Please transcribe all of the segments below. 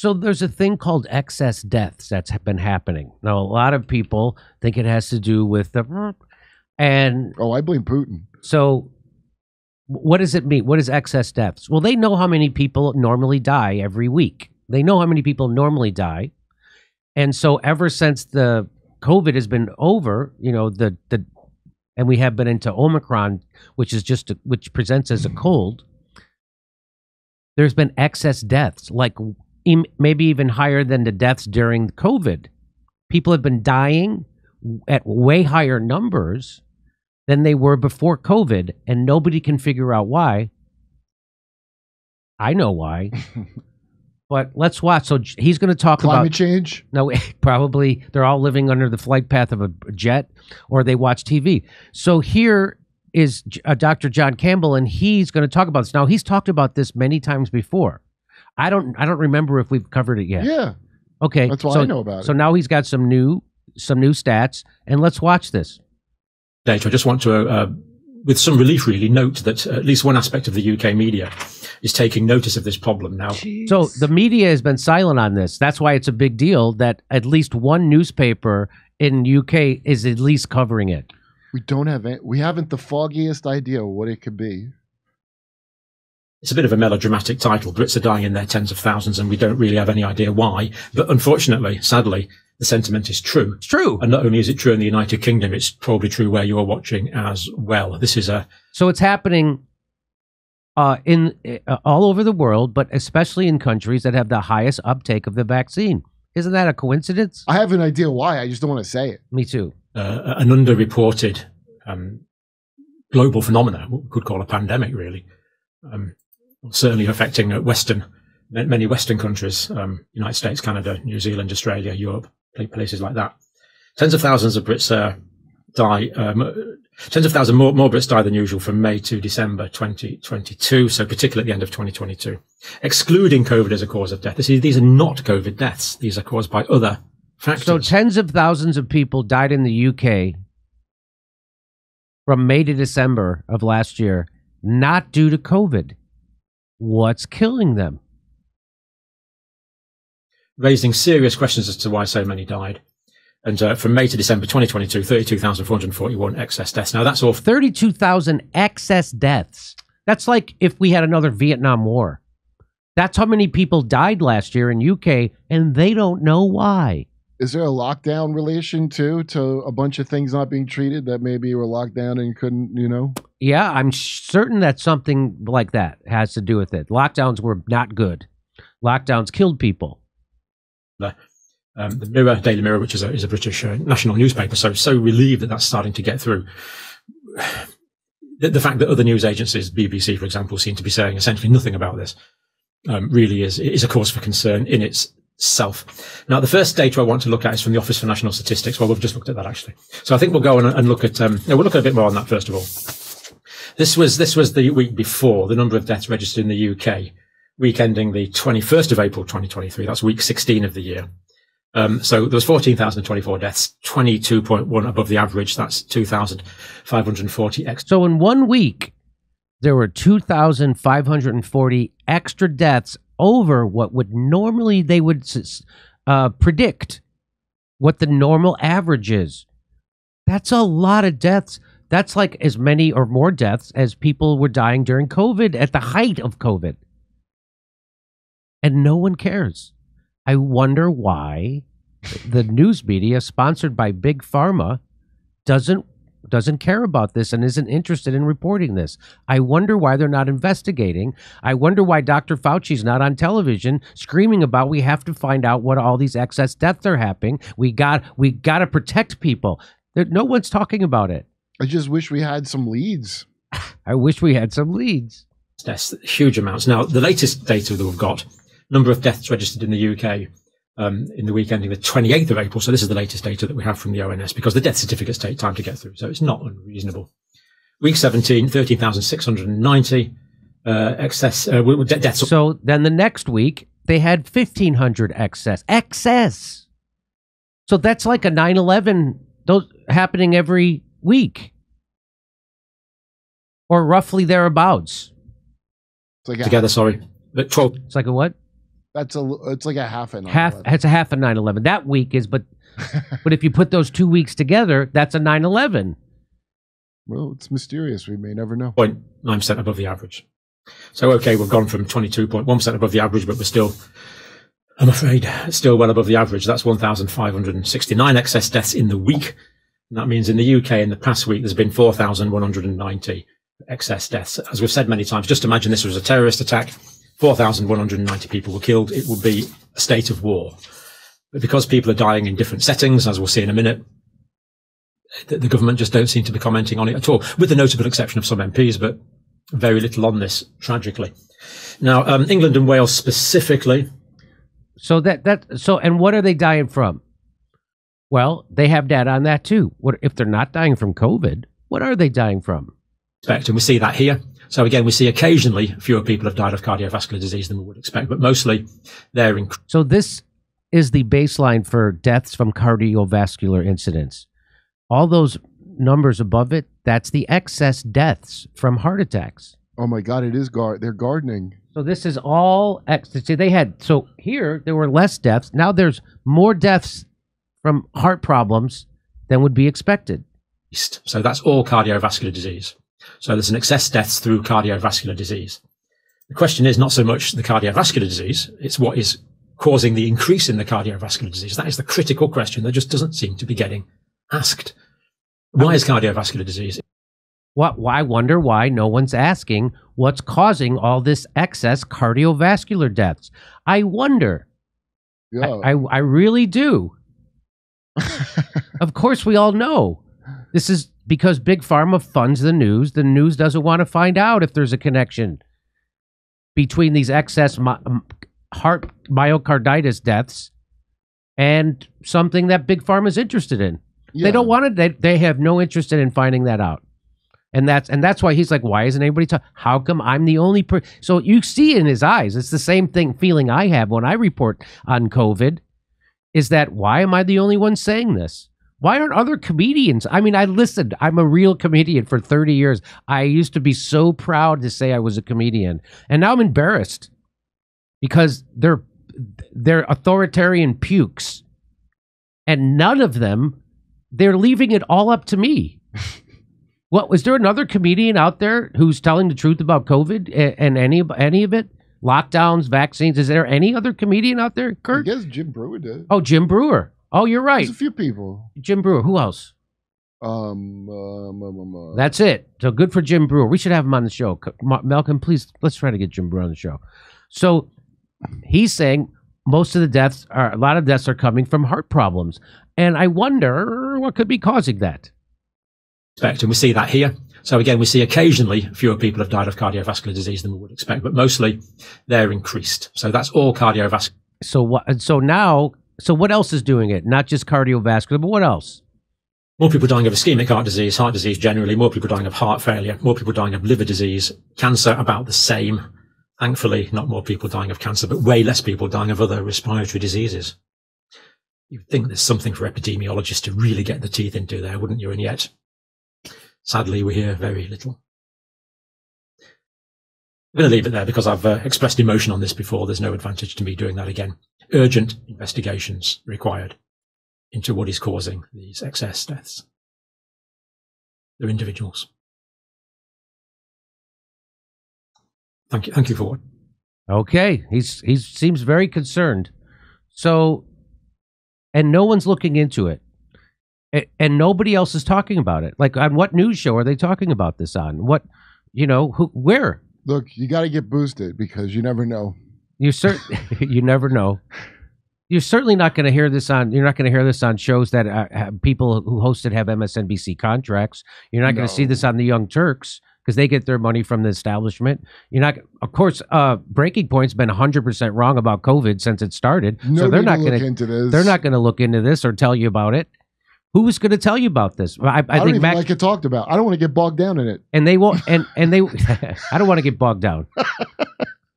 So there's a thing called excess deaths that's been happening. Now a lot of people think it has to do with the and Oh, I blame Putin. so what does it mean? What is excess deaths? Well, they know how many people normally die every week. They know how many people normally die. And so ever since the COVID has been over, you know, the the and we have been into Omicron, which is just a, which presents as a cold. There's been excess deaths, like maybe even higher than the deaths during COVID. People have been dying at way higher numbers than they were before COVID, and nobody can figure out why. I know why. but let's watch. So he's going to talk Climate about climate change. no, probably they're all living under the flight path of a jet, or they watch TV. So here is uh, Dr. John Campbell, and he's going to talk about this. Now he's talked about this many times before. I don't. I don't remember if we've covered it yet. Yeah, Okay, that's why so, I know about So it. So now he's got some new some new stats, and let's watch this. data. I just want to, uh, with some relief, really note that at least one aspect of the UK media is taking notice of this problem now. So the media has been silent on this. That's why it's a big deal that at least one newspaper in UK is at least covering it. we don't have. Any, we haven't the foggiest idea what it could be. It's a bit of a melodramatic title. Brits are dying in their tens of thousands, and we don't really have any idea why. But unfortunately, sadly, the sentiment is true. It's true. And not only is it true in the United Kingdom, it's probably true where you're watching as well. This is a So it's happening uh, in uh, all over the world, but especially in countries that have the highest uptake of the vaccine. Isn't that a coincidence? I have an idea why. I just don't want to say it. Me too. uh, an underreported um, global phenomenon, what we could call a pandemic, really. Um, certainly affecting uh, Western, many Western countries, um, United States, Canada, New Zealand, Australia, Europe, places like that. Tens of thousands of Brits uh, die. Um, tens of thousands more, more Brits die than usual from May to December 2022. So particularly at the end of 2022, excluding COVID as a cause of death. This is, these are not COVID deaths. These are caused by other factors. So tens of thousands of people died in the UK from May to December of last year, not due to COVID. What's killing them? raising serious questions as to why so many died. And uh, from May to December 2022, 32,441 excess deaths. Now that's all. 32,000 excess deaths. That's like if we had another Vietnam War. That's how many people died last year in UK, and they don't know why. Is there a lockdown relation too to a bunch of things not being treated that maybe were locked down and couldn't, you know? Yeah, I'm certain that something like that has to do with it. Lockdowns were not good. Lockdowns killed people. Um, the Mirror, Daily Mirror, which is a, is a British uh, national newspaper, so so relieved that that's starting to get through. The, the fact that other news agencies, BBC, for example, seem to be saying essentially nothing about this, um, really is is a cause for concern in itself. Now, the first data I want to look at is from the Office for National Statistics. Well, we've just looked at that actually, so I think we'll go on and look at. Um, we'll look at a bit more on that first of all. This was this was the week before the number of deaths registered in the UK, week ending the 21st of April 2023. That's week 16 of the year. Um, so there was 14,024 deaths, 22.1 above the average. That's 2,540 extra. So in one week, there were 2,540 extra deaths over what would normally they would uh, predict what the normal average is. That's a lot of deaths. That's like as many or more deaths as people were dying during COVID at the height of COVID. And no one cares. I wonder why the news media sponsored by Big Pharma doesn't doesn't care about this and isn't interested in reporting this. I wonder why they're not investigating. I wonder why Dr. Fauci's not on television screaming about we have to find out what all these excess deaths are happening. We got we got to protect people. There, no one's talking about it. I just wish we had some leads. I wish we had some leads. deaths, huge amounts. Now, the latest data that we've got, number of deaths registered in the UK um, in the week ending the 28th of April. So this is the latest data that we have from the ONS because the death certificates take time to get through. So it's not unreasonable. Week 17, 13,690 uh, excess uh, w- w- de- deaths. So then the next week they had 1500 excess. Excess. So that's like a 9/11 those happening every week. Or roughly thereabouts. Together, sorry. But 12, It's like a what? That's a. It's like a half an. half it's a half a 9-11 that week is but but if you put those two weeks together that's a 9-11 Well, it's mysterious. We may never know. 0.9% above the average. So, okay, we've gone from 22.1% above the average, but we're still, I'm afraid, still well above the average. That's 1,569 excess deaths in the week. And that means in the UK in the past week, there's been 4,190 excess deaths. As we've said many times, just imagine this was a terrorist attack. 4,190 people were killed. It would be a state of war. But because people are dying in different settings, as we'll see in a minute, the, the government just don't seem to be commenting on it at all, with the notable exception of some MPs, but very little on this, tragically. Now, um, England and Wales specifically, so that that so and what are they dying from well they have data on that too what if they're not dying from covid what are they dying from and we see that here. So again, we see occasionally fewer people have died of cardiovascular disease than we would expect, but mostly they're in so this is the baseline for deaths from cardiovascular incidents all those numbers above it that's the excess deaths from heart attacks Oh my God! It is guard. They're gardening. So this is all ecstasy. They had so here there were less deaths. Now there's more deaths from heart problems than would be expected. East. So that's all cardiovascular disease. So there's an excess deaths through cardiovascular disease. The question is not so much the cardiovascular disease, it's what is causing the increase in the cardiovascular disease. That is the critical question that just doesn't seem to be getting asked. Why is cardiovascular disease? What? Why wonder why no one's asking what's causing all this excess cardiovascular deaths? I wonder. Yeah. I, I I really do. of course, we all know this is because big pharma funds the news. The news doesn't want to find out if there's a connection between these excess my, heart myocarditis deaths and something that big pharma is interested in. Yeah. They don't want to. They, they have no interest in finding that out, and that's and that's why he's like, why isn't anybody talking? How come I'm the only person? So you see in his eyes, it's the same thing feeling I have when I report on COVID. Is that why am I the only one saying this? Why aren't other comedians? I mean, I listened. I'm a real comedian for 30 years. I used to be so proud to say I was a comedian, and now I'm embarrassed because they're they're authoritarian pukes, and none of them they're leaving it all up to me. what was there another comedian out there who's telling the truth about COVID a- and any of any of it? Lockdowns, vaccines. Is there any other comedian out there, I Kurt? guess Jim Breuer did. Oh, Jim Breuer. Oh, you're right. There's a few people. Jim Breuer. Who else? Um, um, um, um, uh, That's it. So good for Jim Breuer. We should have him on the show. C- Ma- Malcolm, please let's try to get Jim Breuer on the show. So he's saying most of the deaths are a lot of deaths are coming from heart problems, and I wonder what could be causing that. expect, and we see that here. So again, we see occasionally fewer people have died of cardiovascular disease than we would expect, but mostly they're increased. So that's all cardiovascular. So what? And So now, so what else is doing it? Not just cardiovascular, but what else? More people dying of ischemic heart disease, heart disease generally, more people dying of heart failure, more people dying of liver disease, cancer about the same. Thankfully, not more people dying of cancer, but way less people dying of other respiratory diseases. You'd think there's something for epidemiologists to really get the teeth into there, wouldn't you? And yet, sadly, we hear very little. I'm going to leave it there because I've uh, expressed emotion on this before. There's no advantage to me doing that again. Urgent investigations required into what is causing these excess deaths. They're individuals. Thank you. Thank you for what? Okay, he's he seems very concerned. So, and no one's looking into it, A- and nobody else is talking about it. Like on what news show are they talking about this on? What, you know, who, where? Look, you got to get boosted because you never know. You cert, you never know. You're certainly not going to hear this on. You're not going to hear this on shows that uh, have people who host it have MSNBC contracts. You're not going to see this on the Young Turks because they get their money from the establishment. You're not. Of course, uh, Breaking Point's been 100 percent wrong about COVID since it started. Nobody so they're not going to. into this. They're not going to look into this or tell you about it. Who's going to tell you about this? I, I, I, don't think even Mac like it talked about. I don't want to get bogged down in it. and they won't and and they i don't want to get bogged down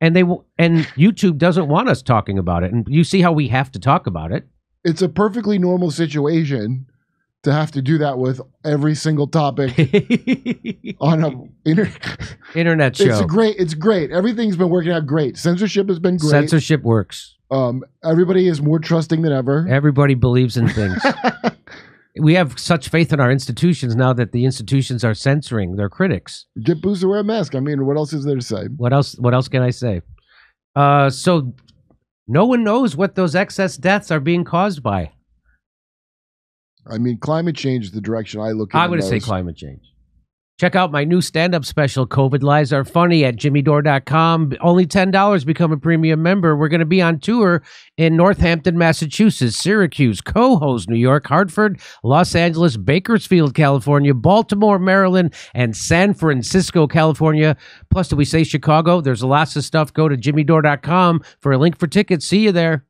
and they will and youtube doesn't want us talking about it and you see how we have to talk about it It's a perfectly normal situation to have to do that with every single topic on a inter- Internet show. It's great. It's great. Everything's been working out great. Censorship has been great. Censorship works. Um, everybody is more trusting than ever. Everybody believes in things. we have such faith in our institutions now that the institutions are censoring their critics. Get booze to wear a mask. I mean, what else is there to say? What else? What else can I say? Uh, so no one knows what those excess deaths are being caused by. I mean, climate change is the direction I look. at. I'm going to say climate change. Check out my new stand up special, COVID Lies Are Funny, at jimmydore.com. Only $10 become a premium member. We're going to be on tour in Northampton, Massachusetts, Syracuse, Cohoes, New York, Hartford, Los Angeles, Bakersfield, California, Baltimore, Maryland, and San Francisco, California. Plus, do we say Chicago? There's lots of stuff. Go to jimmydore.com for a link for tickets. See you there.